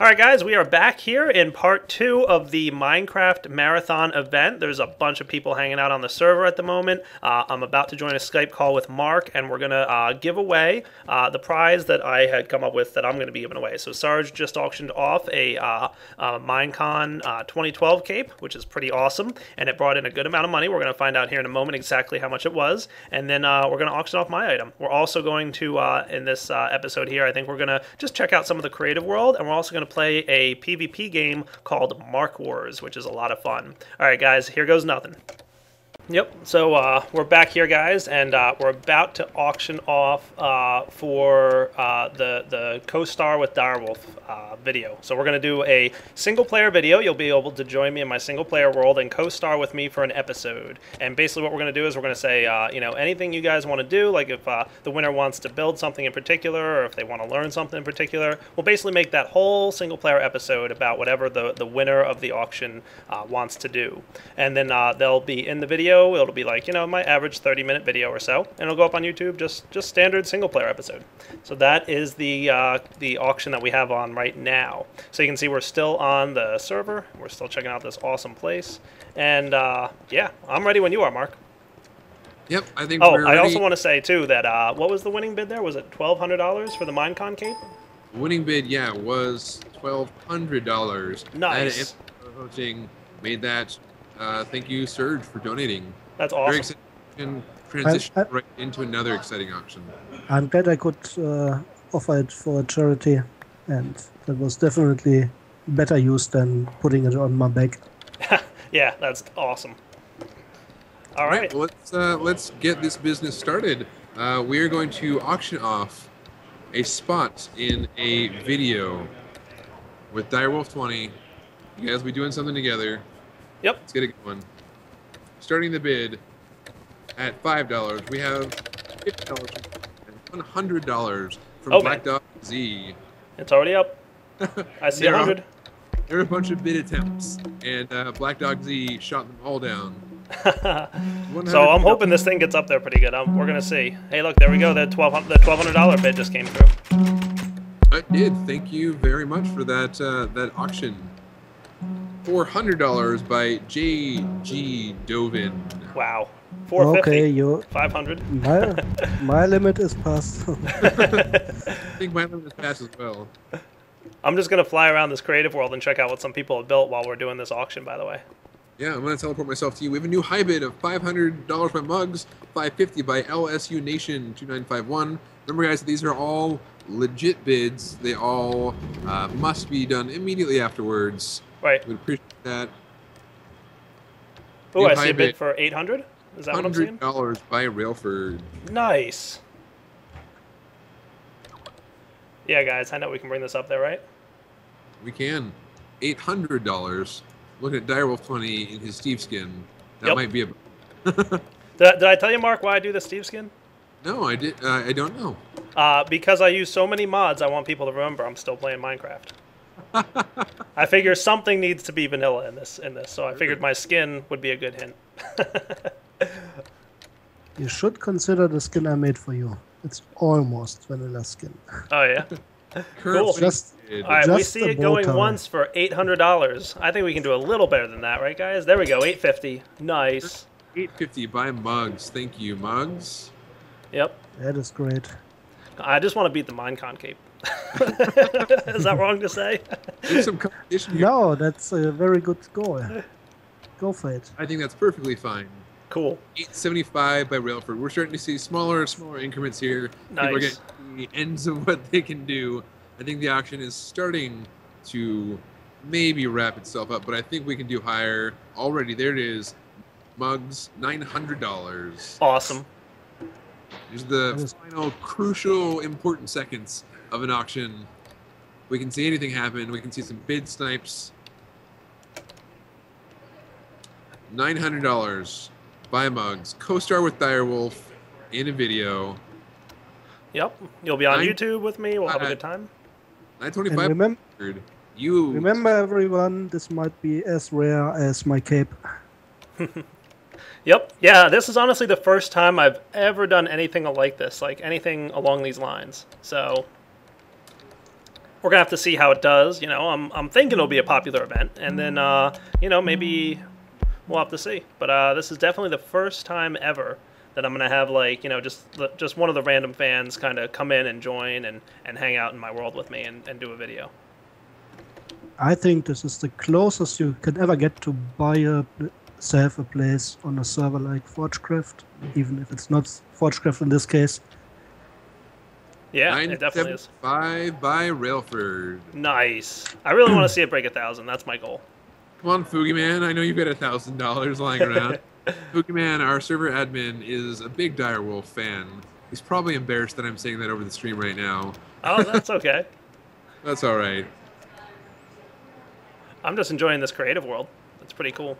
All right, guys, we are back here in part two of the Minecraft Marathon event. There's a bunch of people hanging out on the server at the moment. Uh, I'm about to join a Skype call with Mark, and we're going to uh, give away uh, the prize that I had come up with that I'm going to be giving away. So Sarge just auctioned off a uh, uh, Minecon uh, 2012 cape, which is pretty awesome, and it brought in a good amount of money. We're going to find out here in a moment exactly how much it was, and then we're going to auction off my item. We're also going to, in this episode here, I think we're going to just check out some of the creative world, and we're also going to play a PvP game called Mark Wars, which is a lot of fun. All right, guys, here goes nothing. Yep, so uh, we're back here, guys, and uh, we're about to auction off uh, for uh, the, the co-star with Direwolf uh, video. So we're going to do a single-player video. You'll be able to join me in my single-player world and co-star with me for an episode. And basically what we're going to do is we're going to say, uh, you know, anything you guys want to do, like if the winner wants to build something in particular or if they want to learn something in particular, we'll basically make that whole single-player episode about whatever the, the winner of the auction wants to do. And then they'll be in the video It'll be like, you know, my average 30 minute video or so, and it'll go up on YouTube, just just standard single player episode. So that is the uh, the auction that we have on right now. So you can see we're still on the server. We're still checking out this awesome place. And uh, yeah, I'm ready when you are, Mark. Yep, I think. Oh, I also want to say too that uh, what was the winning bid there? Was it twelve hundred dollars for the Minecon cape? Winning bid, yeah, was twelve hundred dollars. Nice. That made that uh, thank you, Serge, for donating. That's awesome. Very exciting transition I, I, right into another exciting auction. I'm glad I could uh, offer it for a charity, and that was definitely better use than putting it on my back. yeah, that's awesome. All right, right well, let's uh, let's get this business started. Uh, we are going to auction off a spot in a video with Direwolf 20. You guys will be doing something together. Yep. Let's get a good one. Starting the bid at five dollars, we have fifty dollars and one hundred dollars from okay. Black Dog Z. It's already up. I see a hundred. There were a bunch of bid attempts, and uh, Black Dog Z shot them all down. so I'm hoping this thing gets up there pretty good. Um, we're gonna see. Hey, look, there we go. The twelve the twelve hundred dollar bid just came through. I did. Thank you very much for that uh, that auction. $400 by J.G. Dovin. Wow. 450. Okay, you 500. My, my limit is passed. I think my limit is passed as well. I'm just going to fly around this creative world and check out what some people have built while we're doing this auction, by the way. Yeah, I'm going to teleport myself to you. We have a new high bid of $500 by Mugs, 550 by LSU Nation 2951. Remember, guys, these are all legit bids. They all uh, must be done immediately afterwards. Right. Would appreciate that. Oh, I see a bid for 800 Is that what I'm saying? $100 by Railford. Nice. Yeah, guys, I know we can bring this up there, right? We can. $800. Look at Direwolf 20 in his Steve skin. That yep. might be a. did, I, did I tell you, Mark, why I do the Steve skin? No, I did. Uh, I don't know. Uh, because I use so many mods, I want people to remember I'm still playing Minecraft. I figure something needs to be vanilla in this in this, so I figured my skin would be a good hint. you should consider the skin I made for you. It's almost vanilla skin. Oh yeah. cool. Just, All right, just we see it going time. once for eight hundred dollars. I think we can do a little better than that, right, guys? There we go, eight fifty. Nice. Eight fifty by Mugs. Thank you, Mugs. Yep. That is great. I just want to beat the Minecon cape. Is that wrong to say? no, that's a very good score. Go for it. I think that's perfectly fine. Cool. 875 by Railford. We're starting to see smaller and smaller increments here. Nice. People are getting the ends of what they can do. I think the auction is starting to maybe wrap itself up, but I think we can do higher. Already, there it is. Mugs, $900. Awesome. Here's the final crucial important seconds of an auction. We can see anything happen. We can see some bid snipes. $900. Buy mugs. Co-star with Direwolf in a video. Yep. You'll be on Nine, YouTube with me. We'll have a good uh, time. 925. Remember, you remember everyone, this might be as rare as my cape. Yep. Yeah, this is honestly the first time I've ever done anything like this, like anything along these lines. So we're gonna have to see how it does. You know, I'm I'm thinking it'll be a popular event, and then uh, you know maybe we'll have to see. But uh, this is definitely the first time ever that I'm gonna have like you know just just one of the random fans kind of come in and join and and hang out in my world with me and, and do a video. I think this is the closest you can ever get to buy a self a place on a server like Forgecraft, even if it's not Forgecraft in this case. Yeah, it definitely is. Five by Railford. Nice. I really want to see it break a thousand. That's my goal. Come on, Foogie Man. I know you've got a thousand dollars lying around. Foogie Man, our server admin, is a big Direwolf fan. He's probably embarrassed that I'm saying that over the stream right now. Oh, that's okay. that's all right. I'm just enjoying this creative world. It's pretty cool.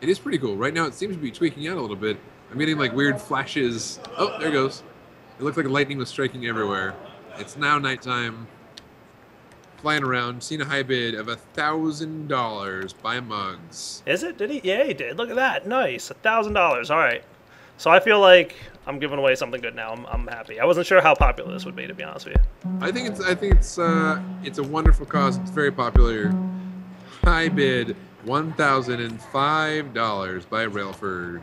It is pretty cool. Right now, it seems to be tweaking out a little bit. I'm getting like weird flashes. Oh, there goes. It looked like lightning was striking everywhere. It's now nighttime. Flying around, seen a high bid of a thousand dollars by mugs. Is it? Did he? Yeah, he did. Look at that. Nice. A thousand dollars. All right. So I feel like I'm giving away something good now. I'm, I'm happy. I wasn't sure how popular this would be, to be honest with you. I think it's I think it's uh, it's a wonderful cause. It's very popular. High bid one thousand and five dollars by Railford.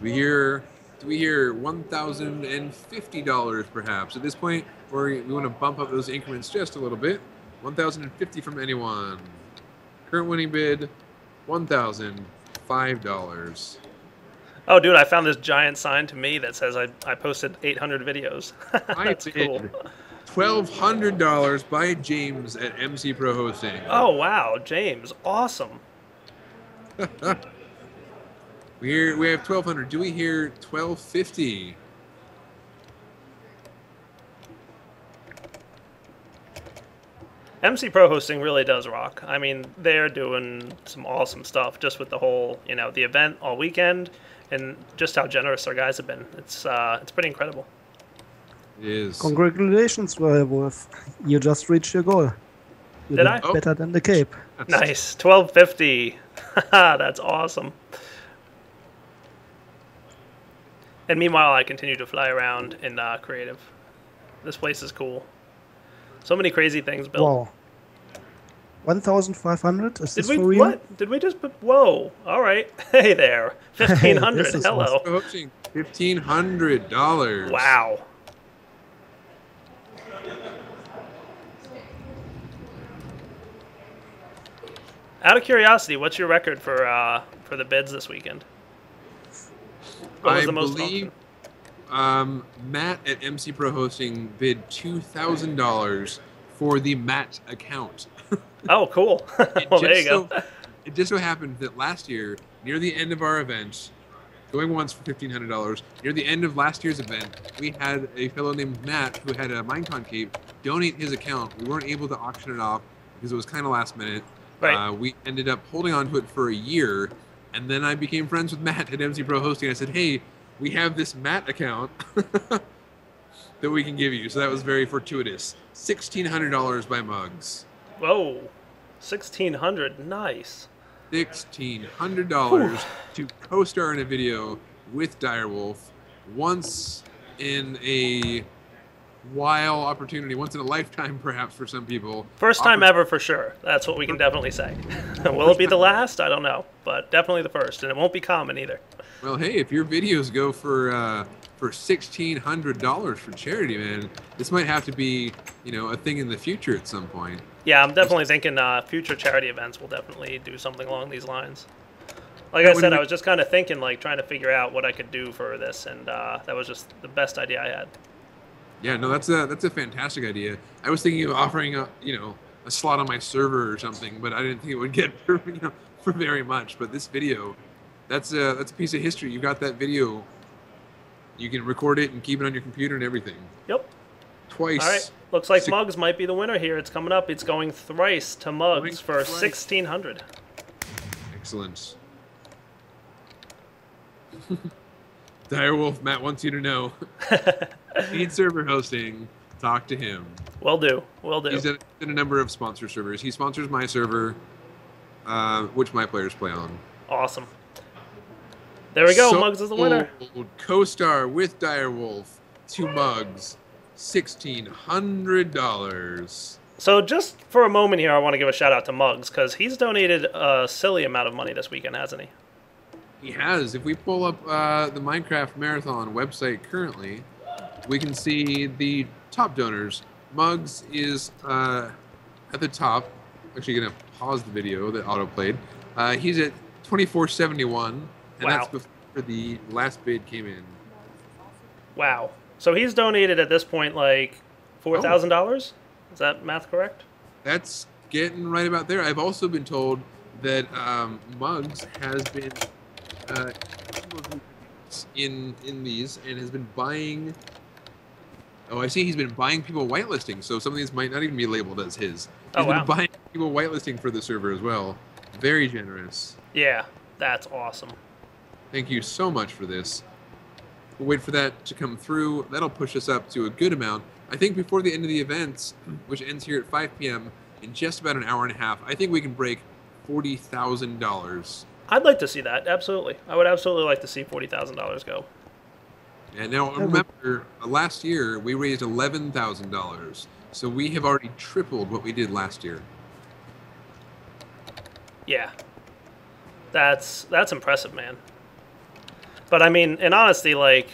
We hear do we hear one thousand and fifty dollars perhaps at this point, or we want to bump up those increments just a little bit. One thousand and fifty from anyone. Current winning bid, one thousand five dollars. Oh, dude, I found this giant sign to me that says I, I posted 800 videos. That's cool. $1,200 by James at MC Pro Hosting. Oh, wow. James, awesome. We hear we have 1200. Do we hear 1250? MC Pro hosting really does rock. I mean, they're doing some awesome stuff just with the whole, you know, the event all weekend and just how generous our guys have been. It's uh, it's pretty incredible. It is. Congratulations, Direwolf. You just reached your goal. You did, did I? Better oh. than the Cape. Nice. 1250. That's awesome. And meanwhile, I continue to fly around in uh, creative. This place is cool. So many crazy things built. Wow. 1,500? Is Did this we, for real? What? Did we just... Put... Whoa. All right. Hey there. 1,500. Hello. Awesome. $1,500. Wow. Out of curiosity, what's your record for uh, for the bids this weekend? Was I the most believe um, Matt at MC Pro Hosting bid two thousand dollars for the Matt account. oh, cool! well, there you so, go. it just so happened that last year, near the end of our event, going once for fifteen hundred dollars. Near the end of last year's event, we had a fellow named Matt who had a Minecon cape donate his account. We weren't able to auction it off because it was kind of last minute. Right. Uh, we ended up holding on to it for a year, and then I became friends with Matt at MC Pro Hosting. I said, "Hey, we have this Matt account that we can give you." So that was very fortuitous. Sixteen hundred dollars by mugs. Whoa, 1,600, nice. Sixteen hundred dollars to co-star in a video with Direwolf once in a while opportunity, once in a lifetime, perhaps for some people. First time ever for sure. That's what we can definitely say. Will it be the last? I don't know, but definitely the first, and it won't be common either. Well, hey, if your videos go for uh, for sixteen hundred dollars for charity, man, this might have to be you know a thing in the future at some point. Yeah, I'm definitely thinking uh, future charity events will definitely do something along these lines. Like I said, I was just kind of thinking, like trying to figure out what I could do for this, and uh, that was just the best idea I had. Yeah, no, that's a that's a fantastic idea. I was thinking of offering a you know a slot on my server or something, but I didn't think it would get for, you know for very much. But this video, that's a that's a piece of history. You got that video. You can record it and keep it on your computer and everything. Yep. Twice. All right. Looks like Six. Mugs might be the winner here. It's coming up. It's going thrice to Mugs for sixteen hundred. Excellent. Direwolf, Matt wants you to know. Need server hosting. Talk to him. Will do. Will do. He's in, in a number of sponsor servers. He sponsors my server, uh, which my players play on. Awesome. There we go. Mugs is the winner. Co-star with Direwolf, two mugs, sixteen hundred dollars. So just for a moment here, I want to give a shout out to Mugs because he's donated a silly amount of money this weekend, hasn't he? He has. If we pull up uh, the Minecraft Marathon website currently, we can see the top donors. Mugs is uh, at the top. Actually, gonna pause the video that auto played. Uh, he's at twenty four seventy one, and Wow. that's before the last bid came in. Wow. So he's donated at this point like four thousand dollars. Is that math correct? That's getting right about there. I've also been told that um, Muggs has been uh, in in these and has been buying. Oh, I see. He's been buying people whitelisting, so some of these might not even be labeled as his. He's Oh, been buying people whitelisting for the server as well. Very generous. Yeah, that's awesome. Thank you so much for this. We'll wait for that to come through. That'll push us up to a good amount. I think before the end of the event, which ends here at 5 p.m., in just about an hour and a half, I think we can break $40,000. I'd like to see that. Absolutely, I would absolutely like to see forty thousand dollars go. And now would- remember, uh, last year we raised $11,000. So we have already tripled what we did last year. Yeah, that's that's impressive, man. But I mean, in honesty, like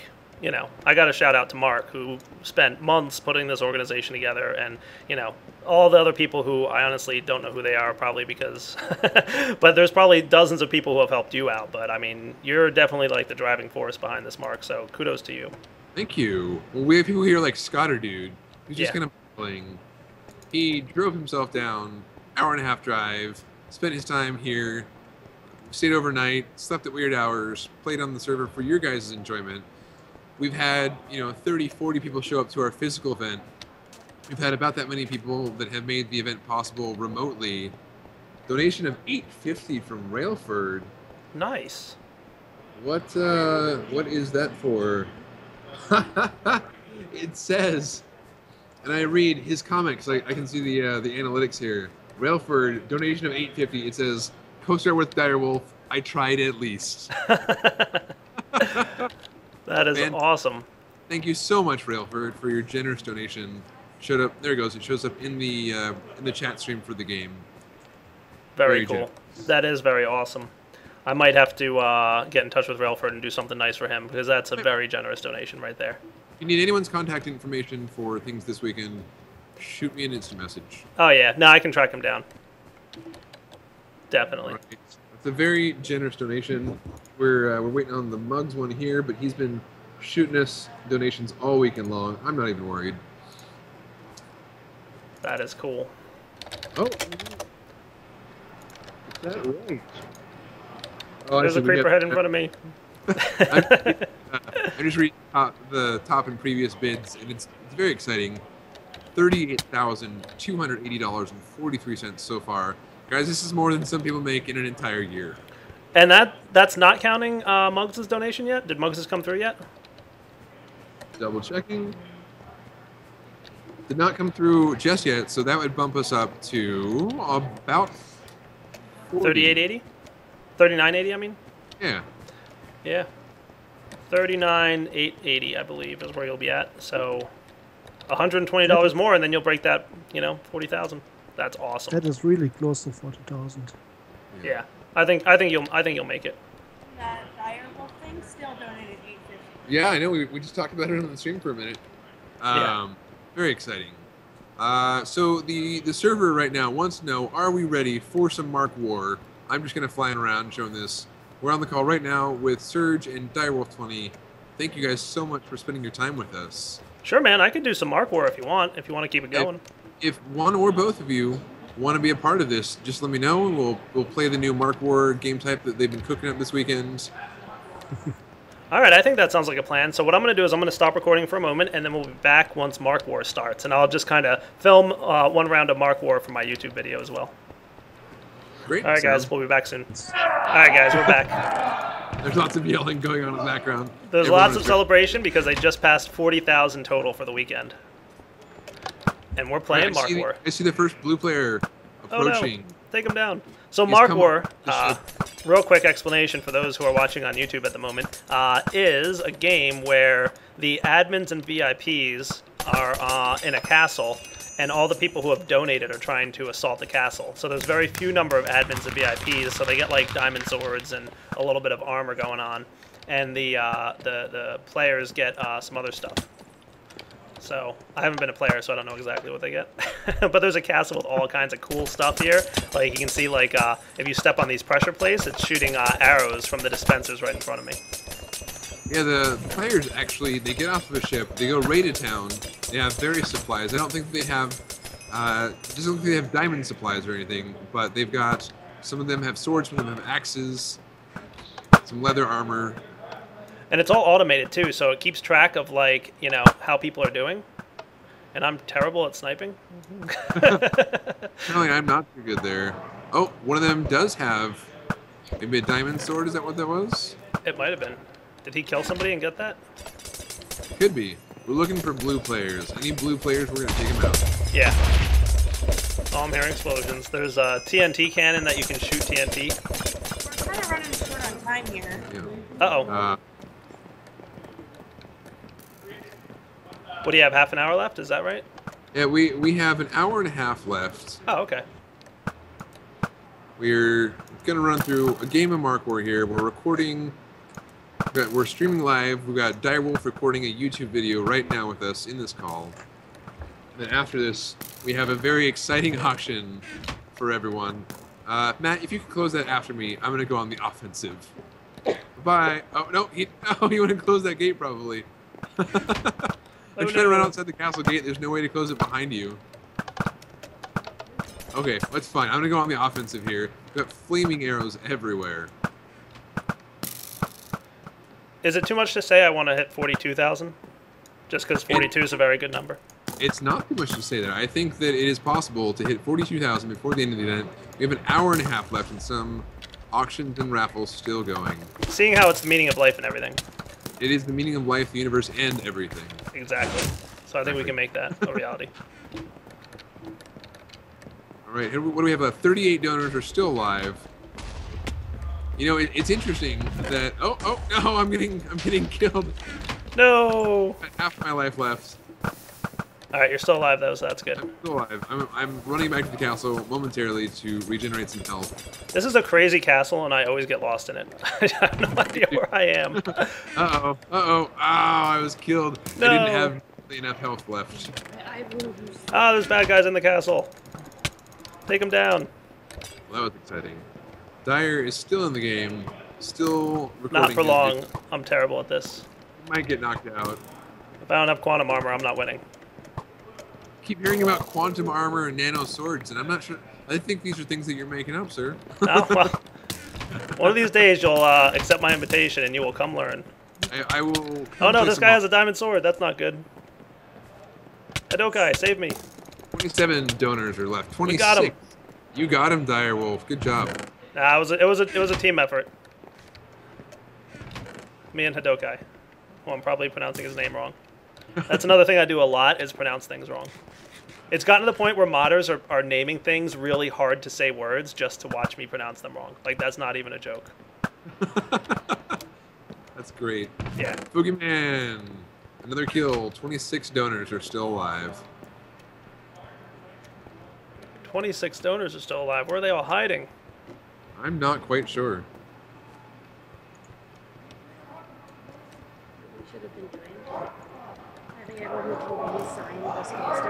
you know, I got a shout out to Mark who spent months putting this organization together, and you know, all the other people who I honestly don't know who they are, probably because, but there's probably dozens of people who have helped you out. But I mean, you're definitely like the driving force behind this, Mark. So kudos to you. Thank you. Well, we have people here like Scotter Dude, who's just Yeah. kind of playing. He drove himself down, hour and a half drive, spent his time here, stayed overnight, slept at weird hours, played on the server for your guys' enjoyment. We've had, you know, 30, 40 people show up to our physical event. We've had about that many people that have made the event possible remotely. Donation of 850 from Railford. Nice. What uh what is that for? it says and I read his comment because I, I can see the uh, the analytics here. Railford donation of 850. It says co-star with Direwolf. I tried at least. That is Man. awesome. Thank you so much, Railford, for your generous donation. Showed up. There it goes. It shows up in the uh, in the chat stream for the game. Very, Very cool. That is very awesome. I might have to uh, get in touch with Railford and do something nice for him because that's a very generous donation right there. If you need anyone's contact information for things this weekend, shoot me an instant message. Oh yeah, no, I can track him down. Definitely. Right. It's a very generous donation. We're uh, we're waiting on the mugs one here, but he's been shooting us donations all weekend long. I'm not even worried. That is cool. Oh, is that right? Oh, There's a creeper got- head in front of me. I'm, uh, I'm just reading top, the top and previous bids, and it's, it's very exciting. Thirty-eight thousand two hundred eighty dollars and forty-three cents so far, guys. This is more than some people make in an entire year. And that that's not counting uh, Muggs' donation yet. Did Muggs' come through yet? Double checking. Did not come through just yet, so that would bump us up to about 40. 3880? 3980, I mean? Yeah. Yeah. 39880, I believe, is where you'll be at. So $120 more, and then you'll break that, you know, 40,000. That's awesome. That is really close to 40,000. Yeah. I think I think you'll I think you'll make it. That direwolf thing still donated 850. Yeah, I know. We, we just talked about it on the stream for a minute. Um, Yeah. Very exciting. Uh, so the the server right now wants to know: Are we ready for some Mark War? I'm just gonna fly around showing this. We're on the call right now with Surge and Direwolf 20. Thank you guys so much for spending your time with us. Sure, man. I could do some Mark War if you want. If you want to keep it Yeah. going. If one or both of you want to be a part of this, just let me know, and we'll we'll play the new Mark War game type that they've been cooking up this weekend. All right, I think that sounds like a plan. So what I'm going to do is I'm going to stop recording for a moment, and then we'll be back once Mark War starts, and I'll just kind of film uh, one round of Mark War for my YouTube video as well. Great. All right, guys, we'll be back soon. All right, guys, we're back. There's lots of yelling going on in the background. There's Everyone lots of celebration because they just passed 40,000 total for the weekend, and we're playing I Mark see, War. I see the first blue player approaching. Oh no! Take him down. So He's Mark War, uh, real quick explanation for those who are watching on YouTube at the moment, uh, is a game where the admins and VIPs are uh, in a castle, and all the people who have donated are trying to assault the castle. So there's very few number of admins and VIPs, so they get like diamond swords and a little bit of armor going on, and the uh, the the players get uh, some other stuff. So I haven't been a player, so I don't know exactly what they get. but there's a castle with all kinds of cool stuff here. Like you can see, like uh, if you step on these pressure plates, it's shooting uh, arrows from the dispensers right in front of me. Yeah, the players actually they get off of a ship, they go raid a town. They have various supplies. I don't think they have, uh, just don't think they have diamond supplies or anything. But they've got some of them have swords, some of them have axes, some leather armor. And it's all automated too, so it keeps track of like you know how people are doing. And I'm terrible at sniping. Apparently, I'm not too good there. Oh, one of them does have maybe a diamond sword. Is that what that was? It might have been. Did he kill somebody and get that? Could be. We're looking for blue players. Any blue players, we're gonna take them out. Yeah. Oh, I'm hearing explosions. There's a TNT cannon that you can shoot TNT. We're kind of running short on time here. Yeah. Uh oh. Uh, What do you have? Half an hour left? Is that right? yeah, we we have an hour and a half left. Oh, okay. We're gonna run through a game of Mark War here. We're recording. We're streaming live. We've got Direwolf recording a YouTube video right now with us in this call. And then after this, we have a very exciting auction for everyone. Uh, Matt, if you could close that after me, I'm gonna go on the offensive. Bye. Oh no, he, oh, you want to close that gate probably. I'm Oh, trying to run outside the castle gate. There's no way to close it behind you. Okay, that's fine. I'm gonna go on the offensive here. We've got flaming arrows everywhere. Is it too much to say I want to hit 42,000? Just because 42 is a very good number. It's not too much to say that. I think that it is possible to hit 42,000 before the end of the event. We have an hour and a half left and some auctions and raffles still going. Seeing how it's the meaning of life and everything. It is the meaning of life, the universe, and everything. Exactly. So I think we can make that a reality. All right, here, what do we have? Uh, 38 donors are still alive. You know, it, it's interesting that. Oh, oh no! I'm getting, I'm getting killed. No! Half my life left. Alright, you're still alive though, so that's good. I'm still alive. I'm, I'm running back to the castle momentarily to regenerate some health. This is a crazy castle and I always get lost in it. I have no idea where I am. Uh oh. Uh oh. Oh, I was killed. I didn't have enough health left. Ah, there's bad guys in the castle. Take them down. Well, that was exciting. Dyer is still in the game. Still recording. Not for long. video. I'm terrible at this. Might get knocked out. If I don't have quantum armor, I'm not winning. Keep hearing about quantum armor and nano swords, and I'm not sure. I think these are things that you're making up, sir. Oh, well. One of these days you'll uh, accept my invitation and you will come learn. I, I will. Oh no, this guy has a diamond sword. That's not good. Hadokai, save me. 27 donors are left. 26. We got him. You got him, Dire Wolf. Good job. Nah, it was a, it was a, it was a team effort. Me and Hadokai. Well, I'm probably pronouncing his name wrong. That's another thing I do a lot is pronounce things wrong. It's gotten to the point where modders are, are naming things really hard to say words just to watch me pronounce them wrong. Like that's not even a joke. That's great. Yeah. Boogeyman. Another kill. 26 donors are still alive. 26 donors are still alive. Where are they all hiding? I'm not quite sure. We should have been doing. I think everyone who told me signed was supposed.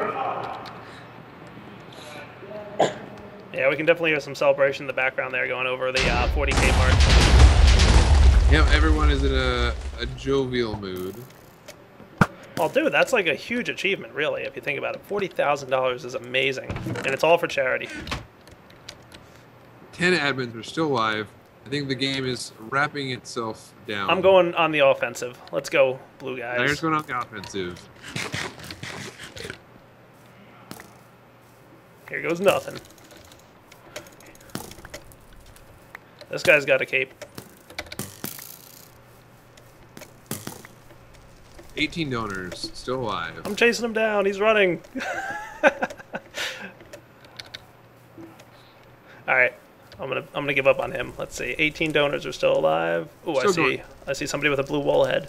Yeah, we can definitely hear some celebration in the background there going over the uh, 40k mark. Yep, everyone is in a, a jovial mood. Well, dude, that's like a huge achievement, really, if you think about it. $40,000 is amazing. And it's all for charity. 10 admins are still alive. I think the game is wrapping itself down. I'm going on the offensive. Let's go, blue guys. Dyer's going on the offensive. Here goes nothing. This guy's got a cape. 18 donors still alive. I'm chasing him down. He's running. All right. I'm gonna I'm gonna give up on him. Let's see. 18 donors are still alive. Oh, I see. going. I see somebody with a blue wall head.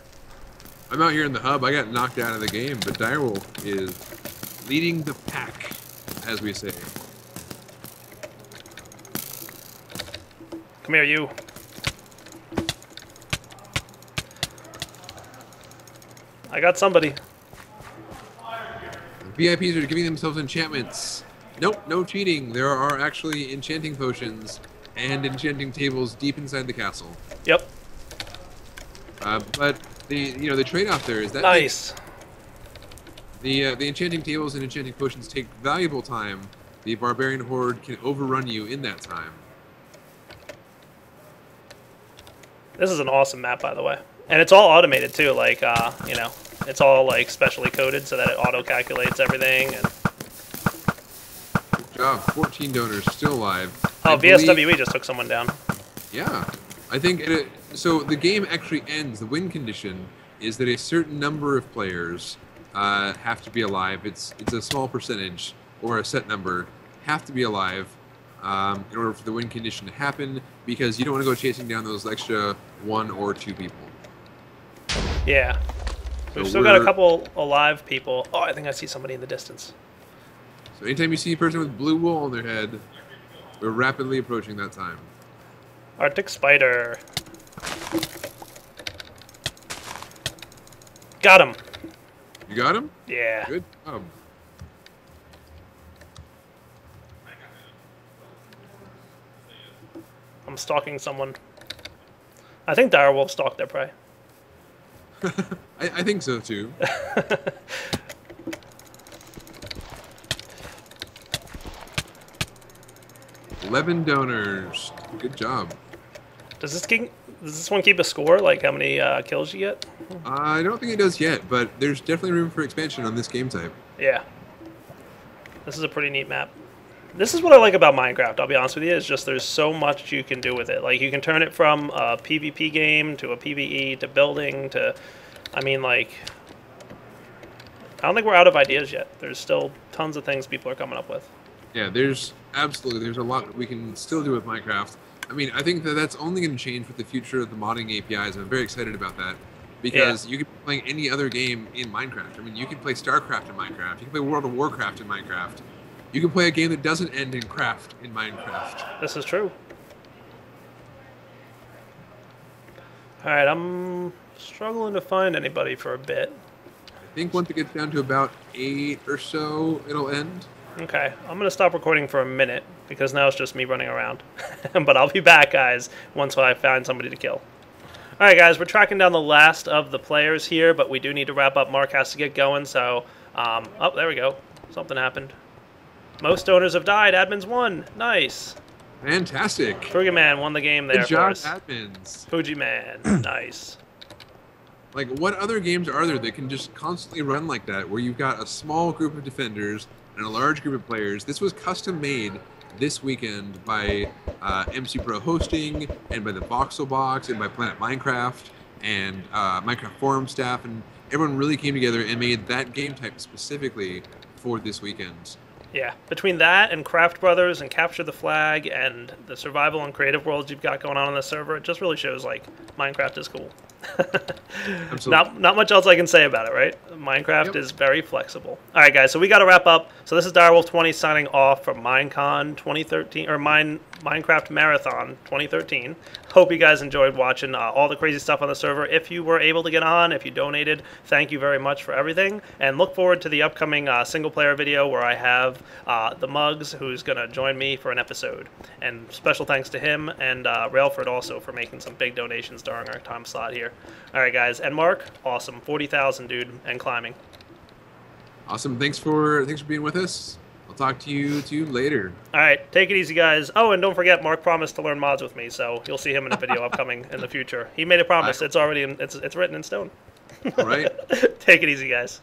I'm out here in the hub. I got knocked out of the game, but Direwolf is leading the pack, as we say. Come here, you. I got somebody. VIPs are giving themselves enchantments. Nope, no cheating. There are actually enchanting potions and enchanting tables deep inside the castle. Yep. Uh, but the you know the trade-off there is that Nice. the uh, the enchanting tables and enchanting potions take valuable time. The barbarian horde can overrun you in that time. This is an awesome map, by the way, and it's all automated too. Like, uh, you know, it's all like specially coded so that it auto calculates everything. And job. 14 donors still alive. oh, I believe- VSWE just took someone down. Yeah, I think it, so. The game actually ends. The win condition is that a certain number of players uh, have to be alive. It's it's a small percentage or a set number have to be alive um, in order for the win condition to happen because you don't want to go chasing down those extra one or two people. Yeah. We've So still got a couple alive people. Oh, I think I see somebody in the distance. So anytime you see a person with blue wool on their head, we're rapidly approaching that time. Arctic spider. Got him. You got him? Yeah. Good job. I'm stalking someone. I think direwolf stalked their prey. I, I think so too. Eleven donors. Good job. Does this king? Does this one keep a score? Like how many uh, kills you get? I don't think it does yet, but there's definitely room for expansion on this game type. Yeah. This is a pretty neat map. This is what I like about Minecraft, I'll be honest with you, is just there's so much you can do with it. Like, you can turn it from a PvP game to a PvE to building to. I mean, like. I don't think we're out of ideas yet. There's still tons of things people are coming up with. Yeah, there's absolutely there's a lot we can still do with Minecraft. I mean, I think that that's only going to change with the future of the modding APIs. I'm very excited about that because you can be playing any other game in Minecraft. I mean, you can play StarCraft in Minecraft. You can play World of Warcraft in Minecraft. You can play a game that doesn't end in craft in Minecraft. This is true. Alright, I'm struggling to find anybody for a bit. I think once it gets down to about eight or so, it'll end. Okay, I'm gonna stop recording for a minute because now it's just me running around. but I'll be back, guys, once I find somebody to kill. All right, guys, we're tracking down the last of the players here, but we do need to wrap up. Mark has to get going, so um, oh, there we go. Something happened. Most donors have died. Admins won. Nice. Fantastic. Frugaman won the game there Good job, admins. Fuji Man, nice. Like, what other games are there that can just constantly run like that, where you've got a small group of defenders and a large group of players? This was custom made this weekend by uh, MC Pro Hosting and by the Voxel Box and by Planet Minecraft and uh, Minecraft Forum staff, and everyone really came together and made that game type specifically for this weekend. Yeah, between that and Craft Brothers and Capture the Flag and the survival and creative worlds you've got going on on the server, it just really shows like Minecraft is cool. Absolutely. not not much else I can say about it, right? Minecraft Yep. is very flexible. All right, guys, so we got to wrap up. So this is Direwolf 20 signing off from Minecon 2013 or Mine Minecraft Marathon 2013. Hope you guys enjoyed watching uh, all the crazy stuff on the server. If you were able to get on, if you donated, thank you very much for everything. And look forward to the upcoming uh, single player video where I have uh, the Mugs who's going to join me for an episode. And special thanks to him and uh, Railford also for making some big donations during our time slot here. All right, guys. And Mark, awesome. 40,000, dude, and climbing. Awesome. Thanks for thanks for being with us. Talk to you to you later. All right, take it easy, guys. Oh, and don't forget, Mark promised to learn mods with me, so you'll see him in a video upcoming in the future. He made a promise. It's already in, it's it's written in stone. All right. take it easy, guys.